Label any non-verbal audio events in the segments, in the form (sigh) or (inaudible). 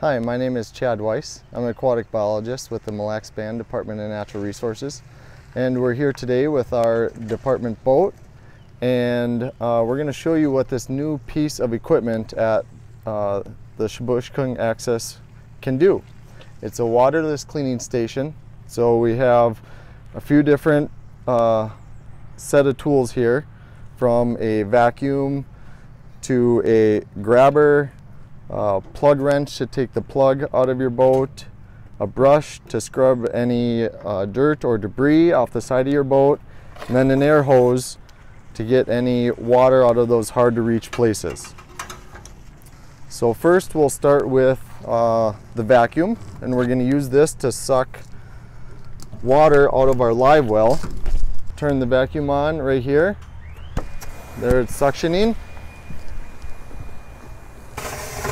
Hi, my name is Chad Weiss. I'm an aquatic biologist with the Mille Lacs Band Department of Natural Resources. And we're here today with our department boat. And uh, we're going to show you what this new piece of equipment at uh, the Shaw-Bosh-Kung Access can do. It's a waterless cleaning station. So we have a few different uh, set of tools here from a vacuum to a grabber, a plug wrench to take the plug out of your boat, a brush to scrub any uh, dirt or debris off the side of your boat, and then an air hose to get any water out of those hard to reach places. So first we'll start with uh, the vacuum and we're going to use this to suck water out of our live well. Turn the vacuum on right here. There it's suctioning.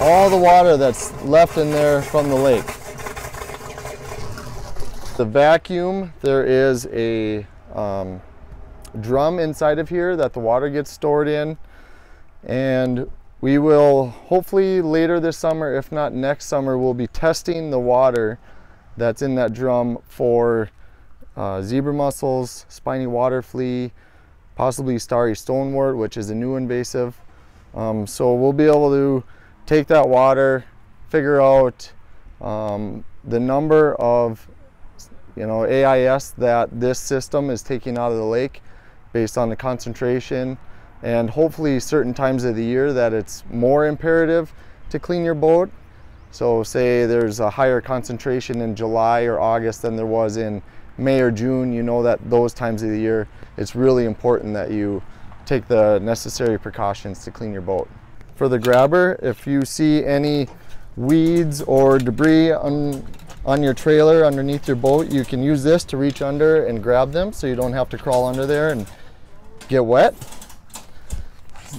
All the water that's left in there from the lake. The vacuum, there is a um, drum inside of here that the water gets stored in. And we will hopefully later this summer, if not next summer, we'll be testing the water that's in that drum for uh, zebra mussels, spiny water flea, possibly starry stonewort, which is a new invasive. Um, so we'll be able to take that water, figure out um, the number of you know AIS that this system is taking out of the lake based on the concentration and hopefully certain times of the year that it's more imperative to clean your boat. So say there's a higher concentration in July or August than there was in May or June, you know that those times of the year, it's really important that you take the necessary precautions to clean your boat. For the grabber, if you see any weeds or debris on, on your trailer underneath your boat, you can use this to reach under and grab them so you don't have to crawl under there and get wet.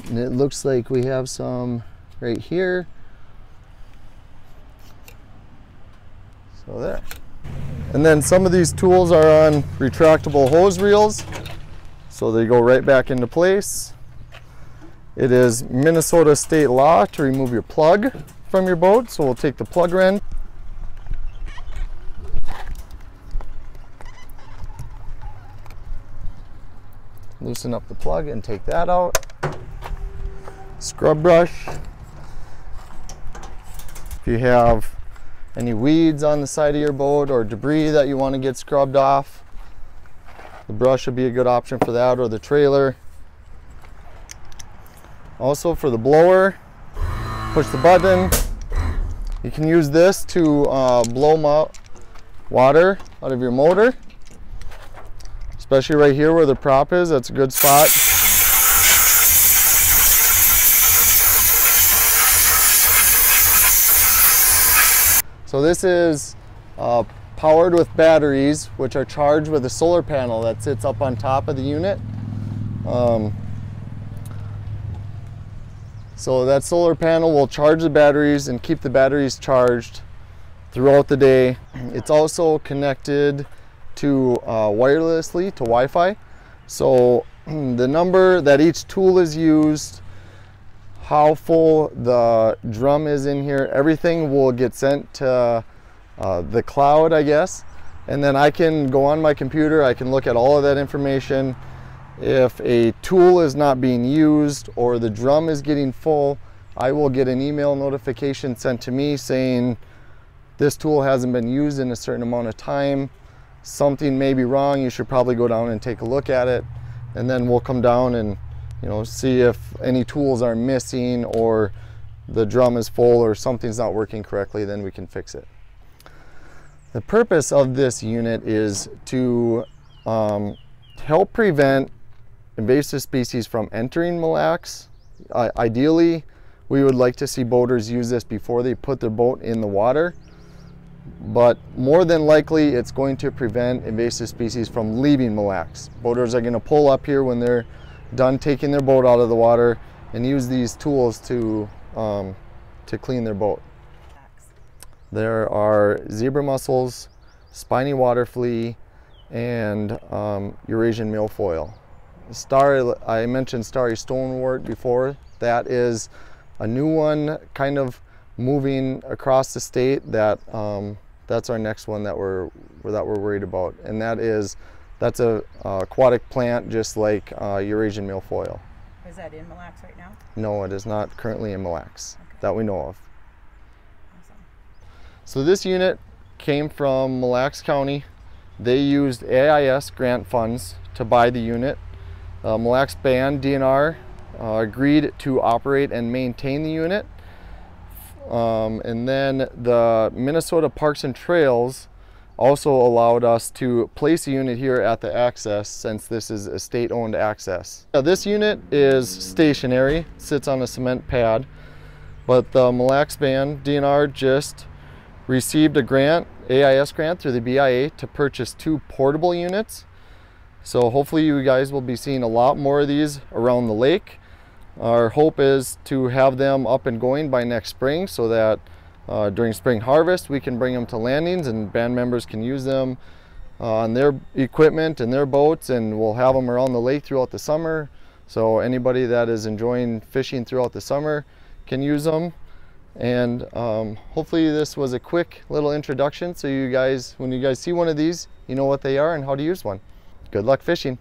And it looks like we have some right here. So there. And then some of these tools are on retractable hose reels. So they go right back into place. It is Minnesota state law to remove your plug from your boat. So we'll take the plug wrench. Loosen up the plug and take that out. Scrub brush. If you have any weeds on the side of your boat or debris that you want to get scrubbed off. The brush would be a good option for that or the trailer. Also for the blower, push the button. You can use this to uh, blow water out of your motor, especially right here where the prop is. That's a good spot. So this is uh, powered with batteries, which are charged with a solar panel that sits up on top of the unit. Um, so that solar panel will charge the batteries and keep the batteries charged throughout the day. (clears throat) It's also connected to uh, wirelessly to Wi-Fi. So (clears throat) the number that each tool is used how full the drum is in here. Everything will get sent to uh, the cloud, I guess. And then I can go on my computer, I can look at all of that information. If a tool is not being used or the drum is getting full, I will get an email notification sent to me saying this tool hasn't been used in a certain amount of time. Something may be wrong. You should probably go down and take a look at it. And then we'll come down and you know, see if any tools are missing or the drum is full or something's not working correctly, then we can fix it. The purpose of this unit is to um, help prevent invasive species from entering Mille Lacs. Uh, ideally, we would like to see boaters use this before they put their boat in the water, but more than likely it's going to prevent invasive species from leaving Mille Lacs. Boaters are going to pull up here when they're done taking their boat out of the water and use these tools to, um, to clean their boat. There are zebra mussels, spiny water flea, and um, Eurasian milfoil. Star, I mentioned starry stonewort before. That is a new one, kind of moving across the state, that um, that's our next one that we're that we're worried about, and that is that's a uh, aquatic plant just like uh, Eurasian milfoil. Is that in Mille Lacs right now? No, it is not currently in Mille Lacs that we know of. Awesome. So this unit came from Mille Lacs County. They used AIS grant funds to buy the unit. Uh, Mille Lacs Band DNR uh, agreed to operate and maintain the unit. Um, and then the Minnesota Parks and Trails also allowed us to place a unit here at the access since this is a state-owned access. Now, this unit is stationary, sits on a cement pad, but the Mille Lacs Band DNR just received a grant, AIS grant through the BIA to purchase two portable units. So hopefully you guys will be seeing a lot more of these around the lake. Our hope is to have them up and going by next spring so that uh, during spring harvest we can bring them to landings and band members can use them uh, on their equipment and their boats and we'll have them around the lake throughout the summer. So anybody that is enjoying fishing throughout the summer can use them. And um, hopefully this was a quick little introduction so you guys, when you guys see one of these, you know what they are and how to use one. Good luck fishing.